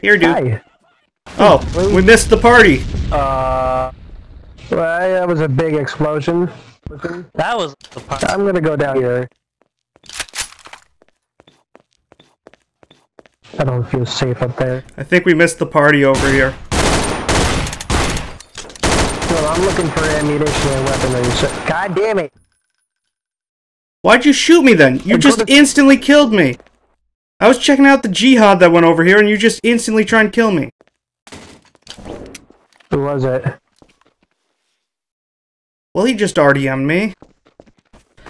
Here, dude. Hi. Oh, we missed the party. Uh, well, that was a big explosion. That was the part. I'm gonna go down here. I don't feel safe up there. I think we missed the party over here. Well, I'm looking for ammunition and weaponry. So, God damn it! Why'd you shoot me then? You I'm just gonna- instantly killed me. I was checking out the jihad that went over here, and you just instantly try and kill me. Who was it? Well, he just RDM'd me.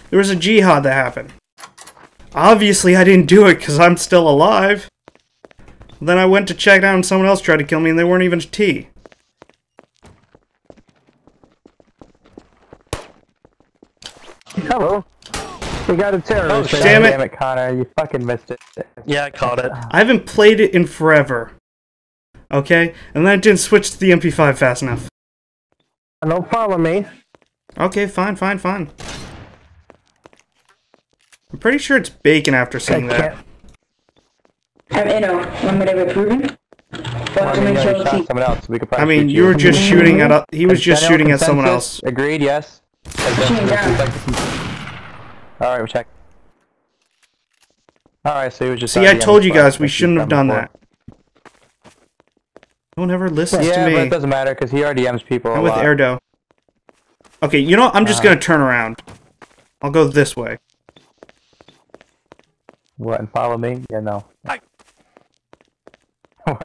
There was a jihad that happened. Obviously, I didn't do it because I'm still alive. Then I went to check out and someone else tried to kill me and they weren't even a T. Hello. We got a terrorist. Oh, right damn it. Damn it, Connor, you fucking missed it. Yeah, I called it. I haven't played it in forever. Okay? And then I didn't switch to the MP5 fast enough. Don't follow me. Okay, fine, fine, fine. I'm pretty sure it's bacon after seeing that. can't. Have Inno, want me to recruit I to mean, you sure shot he... someone else. We could I mean, you were just shooting at a- he was just shooting at someone else. Agreed, yes. Shooting down. Alright, we'll check. Alright, so he was just See, I told you guys we shouldn't have done before. that. No one ever listens Yeah, to but it doesn't matter because he already M's people a I'm with lot. Erdo. Okay, you know what? I'm just Uh-huh. gonna turn around. I'll go this way. What, and follow me? Yeah, no. Hi.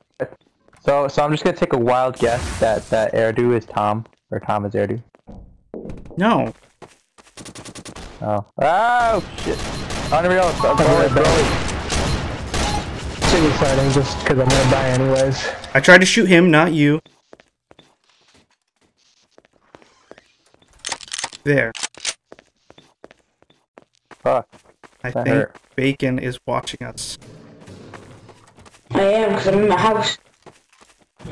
so, so I'm just gonna take a wild guess that, that Erdu is Tom, or Tom is Erdu. No. Oh. Oh, shit. Unreal, so, right so, back. Suiciding just because I'm gonna die anyways. I tried to shoot him, not you. There. fuck. I That think hurt. Bacon is watching us. I am, because I'm in my house.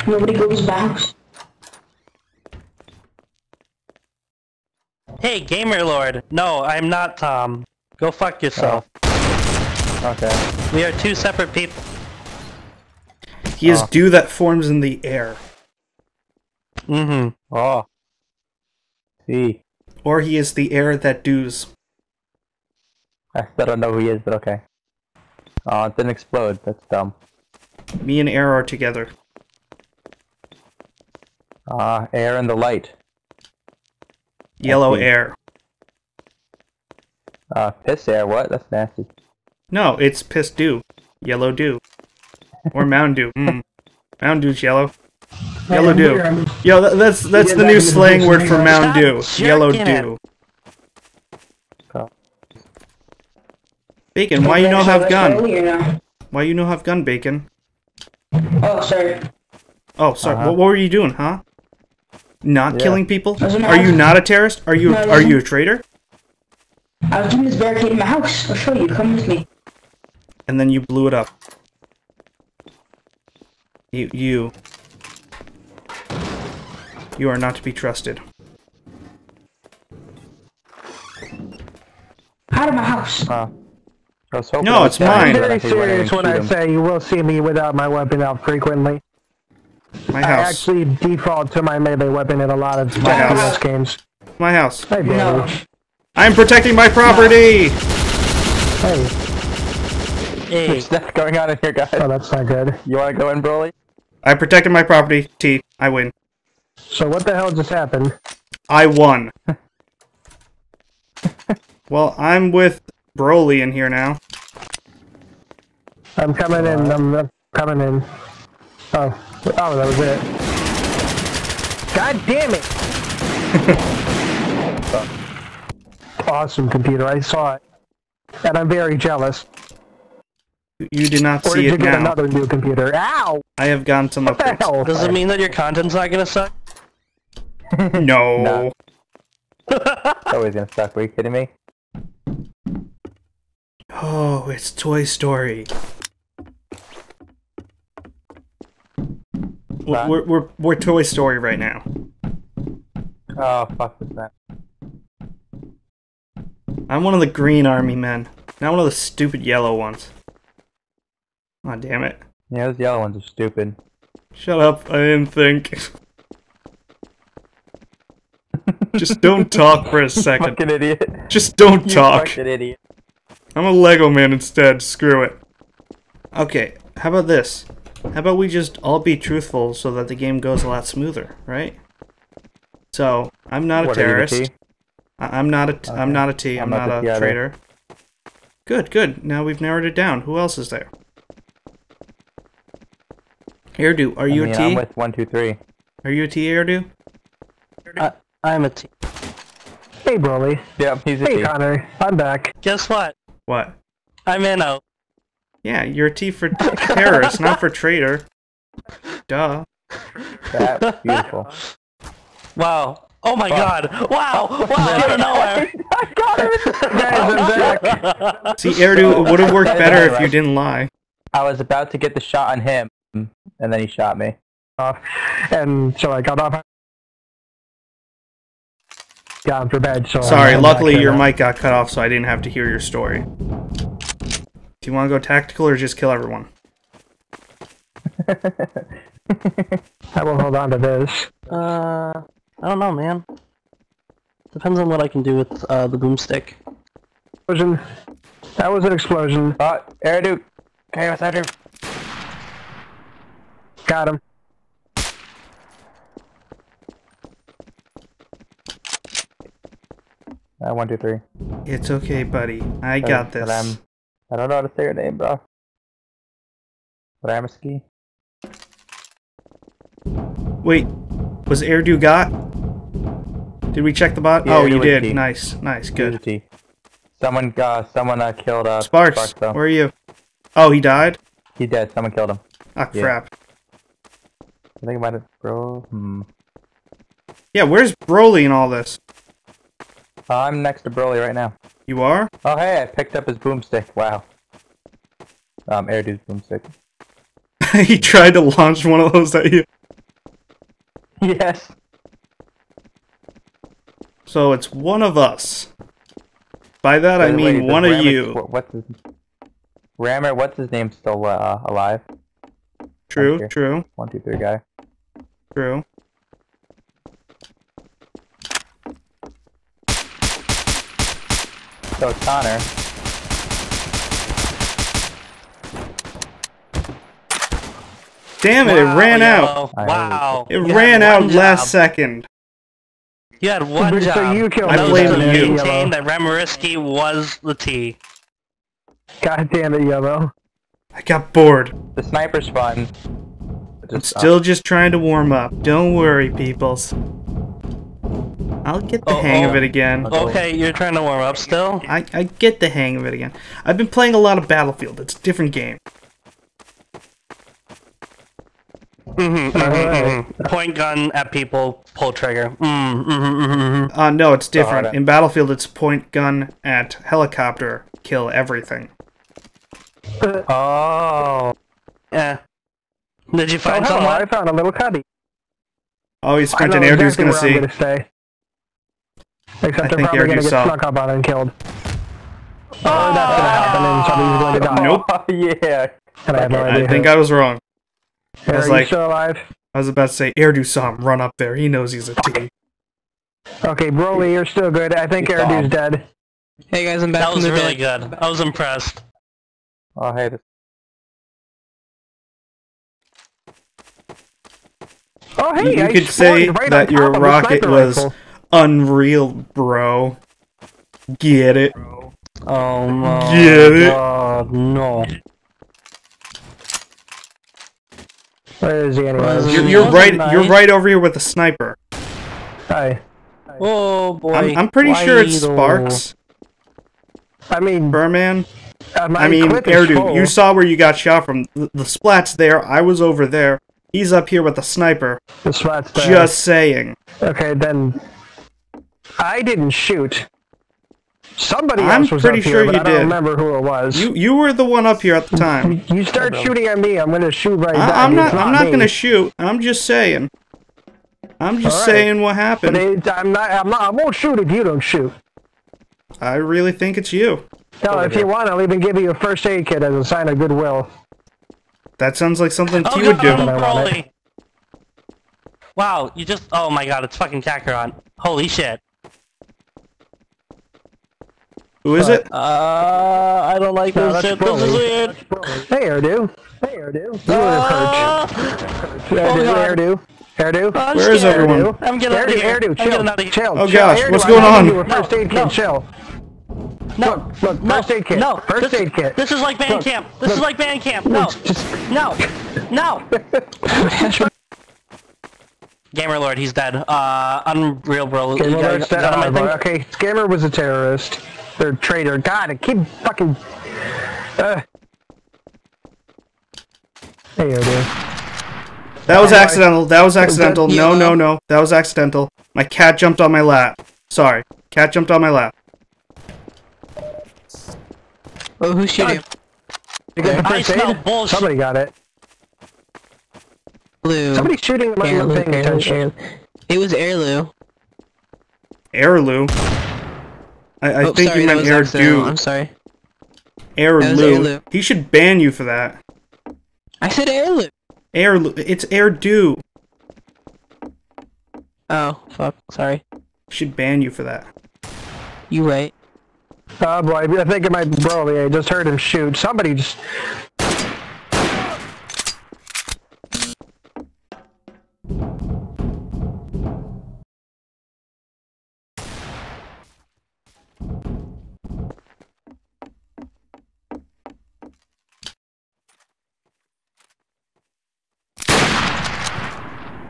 Nobody goes to my house. Hey, Gamer Lord. No, I'm not Tom. Go fuck yourself. Okay. We are two separate people. He is Oh. dew that forms in the air. Mm-hmm. Oh. See. Or he is the air that dews. I still don't know who he is, but okay. Oh, it didn't explode. That's dumb. Me and air are together. Ah, air and the light. Yellow see. air. Uh, piss air, what? That's nasty. No, it's piss dew. Yellow dew. Or mound Dew. Mm. Mountain Dew's yellow. Yellow dew. Yo, tha- that's that's the new slang word for mound Dew. Yellow dew. Oh. Bacon, why you no Show have gun? Why you no have gun, Bacon? Oh, sorry. Oh, sorry. Uh-huh. What, what were you doing, huh? Not Yeah. killing people? I was in the Are you not a terrorist? Are you No, are you a traitor? I was doing this barricade in my house. I'll show you. Come with me. And then you blew it up. You you you are not to be trusted. Out of my house. Uh, I was No, it's mine. here, I'm but very could run in serious when I say you will see me without my weapon out frequently. My house. I actually default to my melee weapon in a lot of My house. FPS games. My house. Hey, No. I'm protecting my property. Hey. Hey, There's stuff going on in here, guys. Oh, that's not good. You wanna go in, Broly? I protected my property. T. I win. So what the hell just happened? I won. well, I'm with Broly in here now. I'm coming in. I'm coming in. Oh, oh, that was it. God damn it! awesome computer. I saw it, and I'm very jealous. You did not Or see did you it get now. another new computer? Ow! I have gone some What the upgrades. hell? does it mean that your content's not gonna suck? No. No. It's always gonna suck. Are you kidding me? Oh, it's Toy Story. We're, we're, we're, we're Toy Story right now. Oh, fuck this man. I'm one of the green army men, not one of the stupid yellow ones. Oh, damn it. Yeah, those yellow ones are stupid. Shut up, I didn't think. Just don't talk for a second. Fucking idiot. Just don't You talk. fucking idiot. I'm a Lego man instead, screw it. Okay, how about this? How about we just all be truthful so that the game goes a lot smoother, right? So, I'm not a What, are you the terrorist. T? I- I'm not a t- I'm not a T. I'm, I'm not not, the T a traitor. Good, good. Now we've narrowed it down. Who else is there? Airdo, are I you mean, a T? I'm with one, two, three. Are you a T, Airdo? I, I'm a T. Hey, Broly. Yeah, he's a Hey, T. Connor. I'm back. Guess what? What? I'm in a. Yeah, you're a T for t- terrorist, not for traitor. Duh. That beautiful. Wow. Oh my god. Wow. Wow. Out of nowhere. I got it! Guys, I'm back. See, Airdo, it would have worked better if you didn't lie. I was about to get the shot on him, and then he shot me. off. And so I got off. Got for bed, so. Sorry, I'm luckily your mic got cut off, so I didn't have to hear your story. Do you want to go tactical or just kill everyone? I will hold on to this. Uh, I don't know, man. Depends on what I can do with uh, the boomstick. Explosion. That was an explosion. Oh, Air Duke! Chaos Hunter! Got him. Uh, one, two, three. It's okay, buddy. I got But this. I'm, don't know how to say your name, bro. But I'm a ski. Wait, was Airdo got? Did we check the bot? Yeah, oh, you did. T. Nice, nice, good. T. Someone, uh, someone uh, killed uh, Sparks, though. where are you? Oh, he died? He dead. Someone killed him. Ah, Yeah. crap. I think about it, bro. Hmm. Yeah, where's Broly in all this? Uh, I'm next to Broly right now. You are? Oh, hey, I picked up his boomstick. Wow. Um, Air Dude's boomstick. he tried to launch one of those at you. yes. So it's one of us. By that I the way, mean does one of you. What's his... Rammer, what's his name still uh, alive? True, true, One, two, three guy. true. So Connor. Damn it, it Wow, ran out. yellow. Wow. It You ran out one last job. second. You had one So job. you killed I That him, was blame you. maintain that Remariski was the T. God damn it, Yellow. I got bored. The sniper's fun. But I'm just, still just trying to warm up. Don't worry, peoples. I'll get the Oh, hang oh. of it again. Okay, you're trying to warm up still? I, I get the hang of it again. I've been playing a lot of Battlefield. It's a different game. Mm-hmm, mm-hmm, Point gun at people, pull trigger. Mm, mm-hmm, mm-hmm. Uh, no, it's different. In Battlefield, it's point gun at helicopter, kill everything. Oh. Yeah. Did you Oh, find hello, someone? I found a little cuddy. Oh, he's I sprinting. know Airdu's exactly gonna see. I'm gonna stay. Except I I'm think probably gonna get saw. snuck up on and killed. Oh, that's gonna oh! happen and somebody's going to die. Nope. Oh, yeah. And I have no I idea. think who. I was wrong. Are was you like- still alive? I was about to say, Airdu saw him run up there. He knows he's a a T. Okay, Broly, you're still good. I think You saw dead. Hey guys, I'm back That from was the really dead. good. I was impressed. Oh, hey, this Oh, hey, You I could say right that your top of the rocket was rifle. Unreal, bro. Get it? Oh my Get it? god, no. Where is he anyway? You're, you're right. nice. You're right over here with a sniper. Hi. Oh boy. I'm, I'm pretty sure it's though? Sparks, I mean, Burman. uh, my I mean, clip is You saw where you got shot from. The, the splat's there. I was over there. He's up here with a sniper. the SWAT's there. Just saying. Okay, then I didn't shoot. Somebody I'm else was pretty up here, sure but you I don't did. remember who it was. You you were the one up here at the time. You start shooting at me, I'm gonna shoot right back. I, I'm not. It's I'm not me. gonna shoot. I'm just saying. I'm just Alright. saying what happened. it, I'm not. I'm not. I won't shoot if you don't shoot. I really think it's you. No, if you want, I'll even give you a first aid kit as a sign of goodwill. That sounds like something Oh T would do. god, I want Broly. Wow, you just oh my god, it's fucking Kakarot. Holy shit. Who is it? Uh I don't like No, this shit. This is weird. Hey, Airdo. Hey, Airdo. You would have Ah! Airdo, God. Airdo. Airdo. I'm Where is scared. everyone? I'm getting out of Airdo, here. Airdo, I'm chill, getting out of here. chill. Oh chill. gosh, Airdo, what's going on? You were first aid kit, no. chill. No, Look, look, no, first aid kit. No, First this, aid kit. This is like band Look, camp. This look. is like band camp. No, no, no. Gamer Lord, he's dead. Uh, Unreal Bro. Okay, you well, got- that's got that. him, I uh, okay, Scammer was a terrorist. Or traitor. God, I keep fucking. Uh. Hey, Airdo. That was accidental. That was accidental. No, no, no. That was accidental. My cat jumped on my lap. Sorry. Cat jumped on my lap. Oh, who's shooting? You get the I first smell aid? bullshit. Somebody got it. Blue. Somebody's shooting. I'm not Airloo, paying attention. It was Airloo. Airloo. I, I oh, think sorry, you meant was accidental. I'm sorry. Airloo. Airloo. He should ban you for that. I said Airloo. Airloo. It's Air Airdo. Oh, fuck. Sorry. Should ban you for that. You right. Oh boy, I think it might be Broly. I just heard him shoot. Somebody just.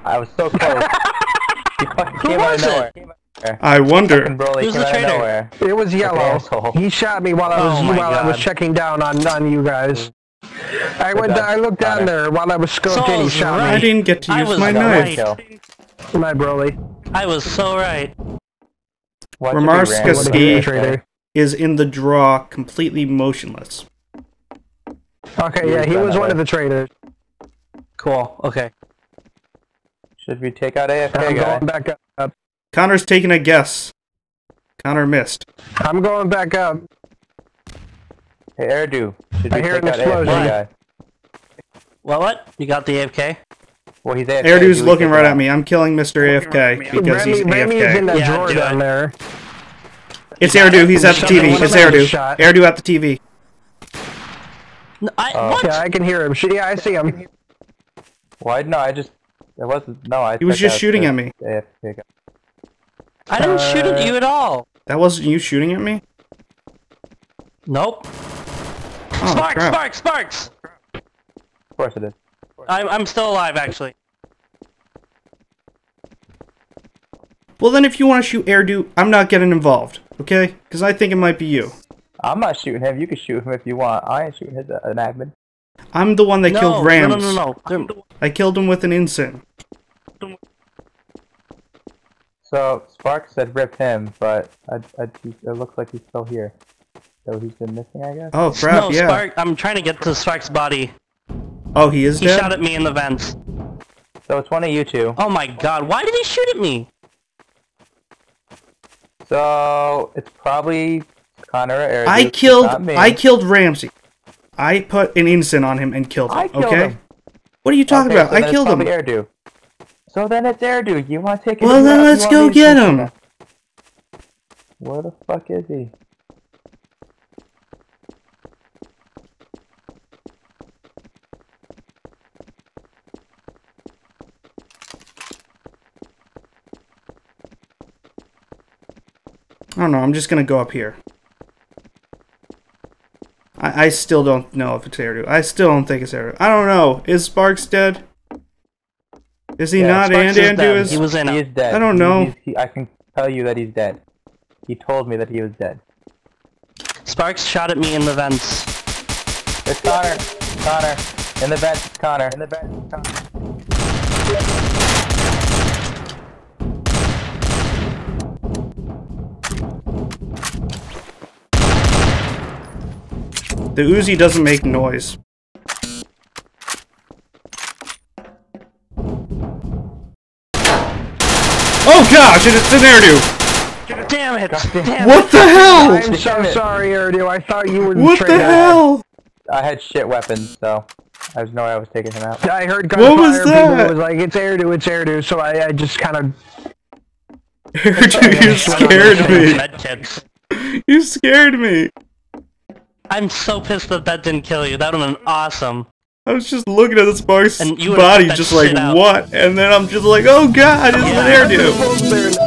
I was so close. he fucking came out of was it? nowhere. I wonder. Broly Who's came the out of traitor? nowhere. It was yellow. asshole. He shot me while I was Oh my while I was God. checking down on on you guys. I went. that's I looked down there while I was scoped in. He Soul's shot I right. didn't get to I use was my knife. right. me. My Broly. I was so right. Remarks Watch it be Remarks random. What a Steve. traitor. Is in the draw, completely motionless. Okay, yeah, he was one of the traitors. Cool. Okay. Should we take out AFK I'm guy? going back up. Connor's taking a guess. Connor missed. I'm going back up. Hey, Airdo. Should I hear take an out explosion. AFK guy? What? What? You got the AFK? Well, he's AFK. Airdu's looking right at me. I'm killing Mr. AFK because Remy, he's Remy's in AFK. the Yeah, drawer do down it. there. It's Airdu. He's at the TV. It's somebody Airdu. Airdu at the TV. No, I, uh, what? Yeah, I can hear him. Yeah, I see him. Why? No, I just. It wasn't. No, I. He was took just out shooting at me. AFK guy. I didn't shoot at Uh, you at all. That wasn't you shooting at me? Nope. Oh, Sparks! crap. Sparks! Sparks! Of course it is. I'm I'm still alive actually. Well, then if you want to shoot Airdu, I'm not getting involved, okay? Because I think it might be you. I'm not shooting him. You can shoot him if you want. I ain't shooting his uh, an admin. I'm the one that no, killed Rams. no, no, no, no. I killed him with an instant. So Spark said rip him, but I, I, it looks like he's still here. So he's been missing, I guess. Oh, crap, no, yeah. Spark. I'm trying to get to Spark's body. Oh, he is He dead? shot at me in the vents. So it's one of you two. Oh my god! Why did he shoot at me? So it's probably Connor or Eric. I killed. I killed Ramsey. I put an instant on him and killed him, I killed okay? him. What are you talking Okay, about? so I killed him. So then it's Airdo. You want to take it? Well, then let's go get him. Where the fuck is he? I don't know, I'm just gonna go up here. I, I still don't know if it's Airdu. I still don't think it's Airdu. I don't know. Is Sparks dead? Is he Yeah, not? Sparks and is is? He was in He it. is dead. I don't know. he's- he- I can tell you that he's dead. He told me that he was dead. Sparks shot at me in the vents. It's Connor. Connor. In the vents, It's Connor. In the vents, Connor. The Uzi doesn't make noise. Oh gosh, it's an Airdu! Damn it! Damn What the hell? I'm so sorry, Erdu. I thought you were the What the hell? I had shit weapons, so I was no way I was taking him out. I heard gunfire. What was gunfire. People was like, "It's Airdo, it's Airdo." So I, I just kind of Dude, you scared me. You scared me. I'm so pissed that that didn't kill you. That would have been awesome. I was just looking at this Sparks And you would've body, just like, out. what? And then I'm just like, oh god, it's an Yeah. hairdo. there